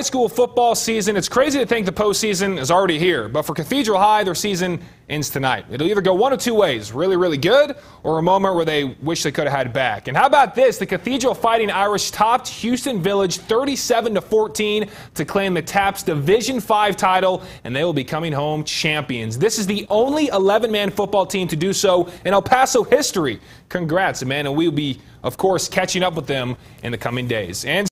High school football season. It's crazy to think the postseason is already here, but for Cathedral High, their season ends tonight. It'll either go one of two ways really, really good, or a moment where they wish they could have had back. And how about this? The Cathedral Fighting Irish topped Houston Village 37-14 to claim the TAPPS Division 5 title, and they will be coming home champions. This is the only 11 man football team to do so in El Paso history. Congrats, man, and we'll be, of course, catching up with them in the coming days. And